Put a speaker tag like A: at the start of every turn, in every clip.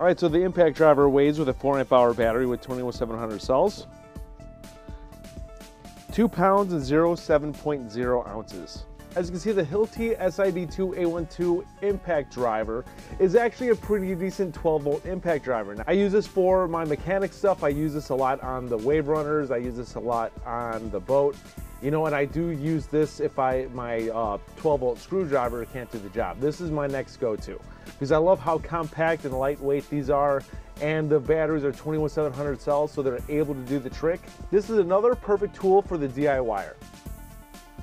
A: All right, so the impact driver weighs with a 4 amp hour battery with 21700 cells. 2 pounds and 07.0 ounces. As you can see, the Hilti SID2A12 impact driver is actually a pretty decent 12 volt impact driver. Now, I use this for my mechanic stuff. I use this a lot on the wave runners. I use this a lot on the boat. You know, and I do use this if I my uh, 12 volt screwdriver can't do the job. This is my next go-to because I love how compact and lightweight these are and the batteries are 21700 cells so they're able to do the trick. This is another perfect tool for the DIYer.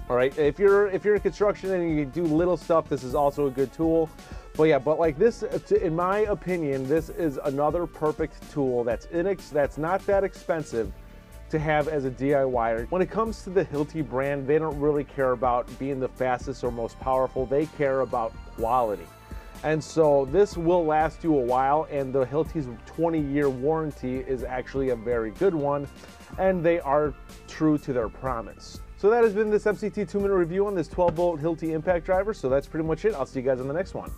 A: All right, if you're if you're in construction and you do little stuff, this is also a good tool. But yeah, but like this, in my opinion, this is another perfect tool that's inex that's not that expensive to have as a DIYer. When it comes to the Hilti brand, they don't really care about being the fastest or most powerful. They care about quality. And so this will last you a while and the Hilti's 20 year warranty is actually a very good one and they are true to their promise. So that has been this MCT two minute review on this 12 volt Hilti impact driver. So that's pretty much it. I'll see you guys on the next one.